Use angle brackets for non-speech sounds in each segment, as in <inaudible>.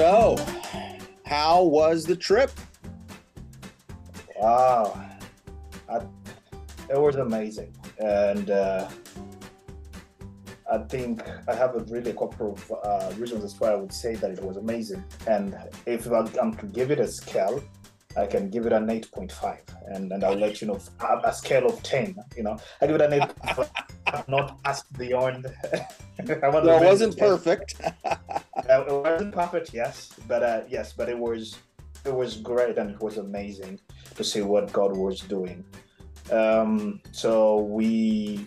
So, how was the trip? Wow, I, it was amazing, and uh, I think I have a really couple of uh, reasons as why I would say that it was amazing. And if I'm to give it a scale, I can give it an 8.5, and and I'll let you know a scale of 10. You know, I give it an 8. I've not passed beyond. <laughs> well, it wasn't perfect. <laughs> Uh, it wasn't perfect, yes, but uh, yes, but it was it was great and it was amazing to see what God was doing. Um, so we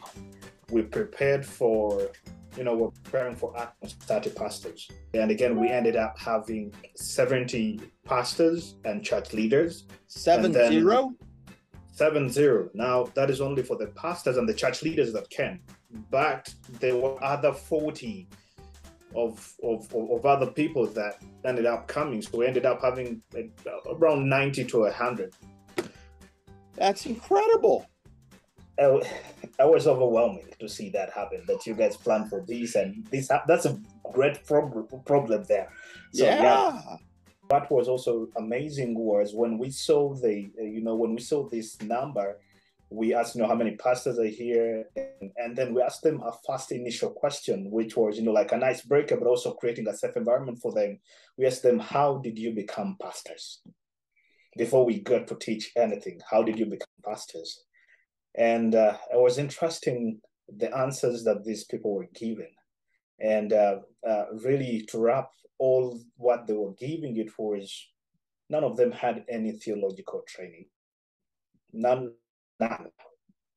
we prepared for you know we're preparing for 30 pastors. And again we ended up having 70 pastors and church leaders. Seven zero? Seven zero. Now that is only for the pastors and the church leaders that can. But there were other 40 of, of, of other people that ended up coming. So we ended up having around 90 to 100. That's incredible. It, was overwhelming to see that happen, that you guys planned for this and this. That's a great problem, problem there. So, yeah. yeah. What was also amazing was when we saw the, you know, when we saw this number, we asked, you know, how many pastors are here, and, and, then we asked them a first initial question, which was, you know, like an icebreaker, but also creating a safe environment for them. We asked them, how did you become pastors? Before we got to teach anything, how did you become pastors? And uh, it was interesting the answers that these people were given, and uh, uh, really to wrap all what they were giving it was, none of them had any theological training. None now.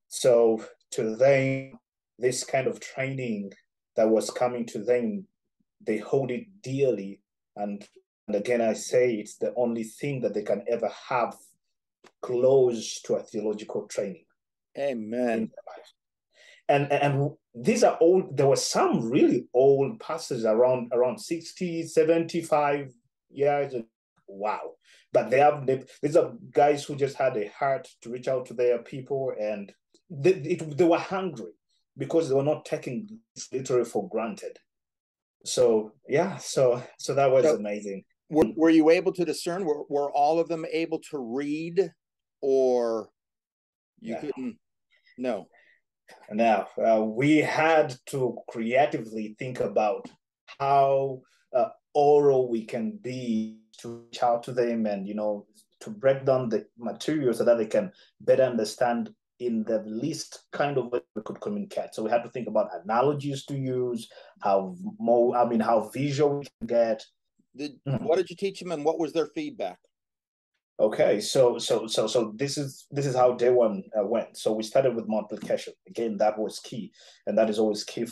So to them, this kind of training that was coming to them, they hold it dearly. And, and again, I say it's the only thing that they can ever have close to a theological training. Amen. And, and these are old, there were some really old pastors around around 60, 75 years. Wow but they have they, these are guys who just had a heart to reach out to their people and they, it, they were hungry because they were not taking this literally for granted. So yeah so so that was so, amazing. were, were you able to discern were, were all of them able to read or you yeah. couldn't? No. Now uh, we had to creatively think about how uh, oral we can be to reach out to them and you know to break down the material so that they can better understand in the least kind of way we could communicate. So we had to think about analogies to use, how more, I mean, how visual we can get. Did, mm-hmm. What did you teach them, and what was their feedback? Okay, so so so so this is this is how day one uh, went. So we started with multiplication. Again, that was key, and that is always key.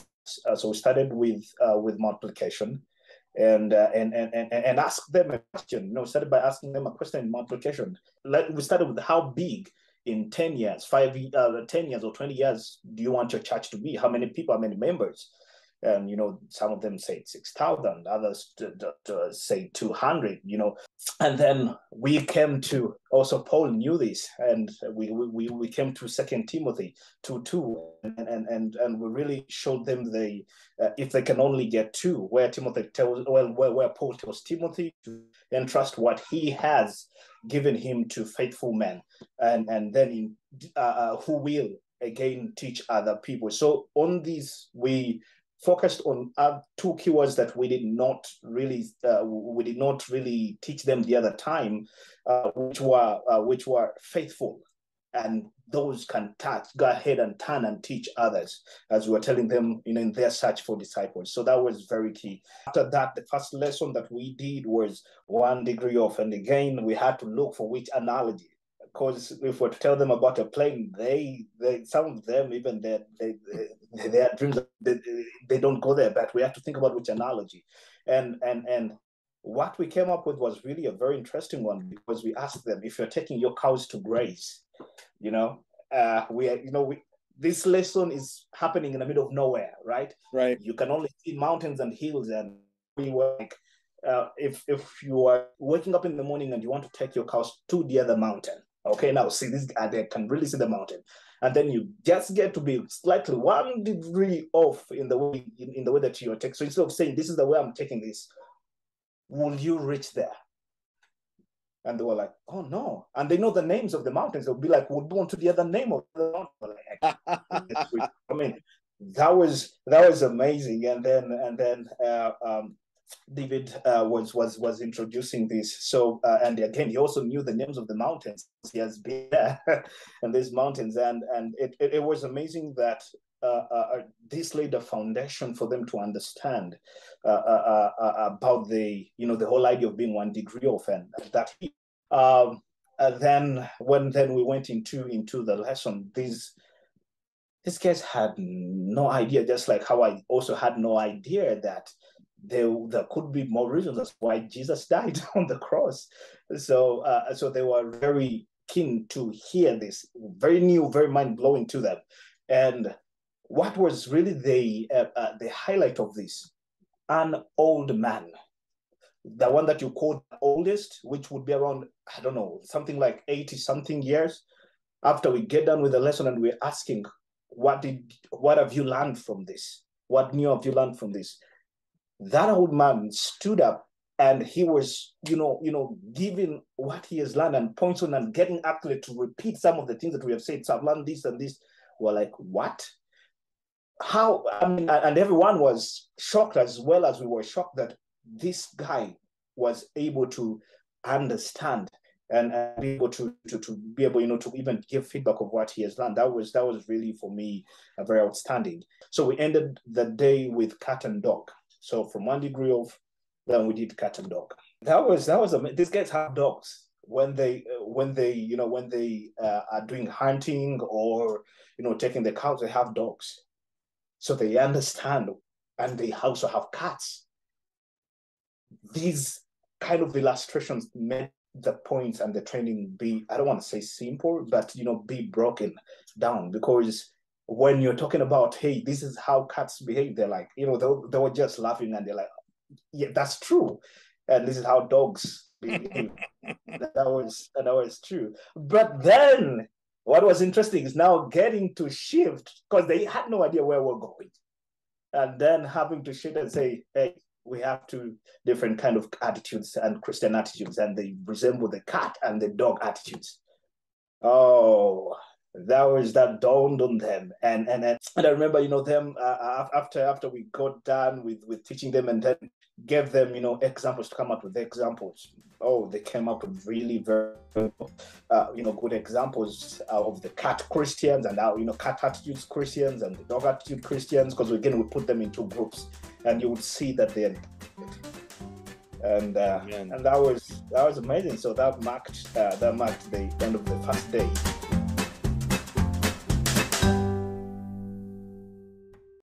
Uh, so we started with uh, with multiplication and, uh, and, and, and, and ask them a question. You know, started by asking them a question in multiplication. Let, we started with how big in 10 years, five, uh, 10 years or 20 years do you want your church to be? How many people, how many members? And you know some of them say 6000 others say 200 you know. And then we came to also paul knew this and we we, we came to second timothy 2 2 and, and and and we really showed them the uh, if they can only get two where timothy tells well where, where paul tells timothy to entrust what he has given him to faithful men and and then in, uh, uh who will again teach other people. So on these we focused on uh, two keywords that we did not really uh, we did not really teach them the other time, uh, which were uh, which were faithful, and those can touch, go ahead and turn and teach others, as we were telling them, you know, in their search for disciples. So that was very key. After that, the first lesson that we did was one degree off, and again we had to look for which analogy because if we're to tell them about a plane, they, they some of them even their they, they, their dreams they, they don't go there. But we have to think about which analogy, and and and what we came up with was really a very interesting one because we asked them if you're taking your cows to graze, you know, uh, we you know we this lesson is happening in the middle of nowhere, right? Right. You can only see mountains and hills, and we were like, uh, if if you are waking up in the morning and you want to take your cows to the other mountain, Okay, now see this guy there can really see the mountain. And then you just get to be slightly one degree off in the way in, in the way that you're taking. So instead of saying this is the way I'm taking this, will you reach there? And they were like, oh no. And they know the names of the mountains. They'll be like, we'll go to the other name of the mountain. <laughs> I mean, that was that was amazing. And then and then uh, um, David uh, was was was introducing this. So uh, and again, he also knew the names of the mountains. He has been there <laughs> and these mountains, and and it, it, it was amazing that uh, uh, uh this laid a foundation for them to understand uh, about the you know the whole idea of being one degree off, and that. He, um, then when then we went into into the lesson, these these guys had no idea, just like how I also had no idea that there, there could be more reasons as why Jesus <laughs> died on the cross. So, uh, so they were very keen to hear this, very new, very mind blowing to them. And what was really the uh, uh, the highlight of this? An old man, the one that you call oldest, which would be around I don't know something like eighty something years. After we get done with the lesson and we're asking, what did what have you learned from this? What new have you learned from this? That old man stood up and he was, you know, you know, giving what he has learned and points on and getting actually to repeat some of the things that we have said. So I've learned this and this. We're like, what? How? I mean, and everyone was shocked as well as we were shocked that this guy was able to understand and, and be able to, to to be able, you know, to even give feedback of what he has learned. That was that was really for me a very outstanding. So we ended the day with cat and dog. So from one degree of, then we did cat and dog. That was that was amazing. These guys have dogs when they when they you know when they uh, are doing hunting or you know taking the cows. They have dogs, so they understand, and they also have cats. These kind of illustrations made the points and the training be I don't want to say simple, but you know be broken down because when you're talking about, hey, this is how cats behave, they're like, you know, they, they were just laughing and they're like, yeah, that's true. And this is how dogs <laughs> behave. that was that was true. But then what was interesting is now getting to shift because they had no idea where we're going. And then having to shift and say, hey, we have two different kind of attitudes and Christian attitudes, and they resemble the cat and the dog attitudes. Oh, that was that dawned on them. And and and, i remember you know them uh, after after we got done with with teaching them and then gave them you know examples to come up with examples. Oh they came up with really very uh, you know good examples of the cat christians and how you know cat attitudes christians and the dog attitude christians because again we put them into groups and you would see that they're and uh, and that was that was amazing. So that marked uh, that marked the end of the first day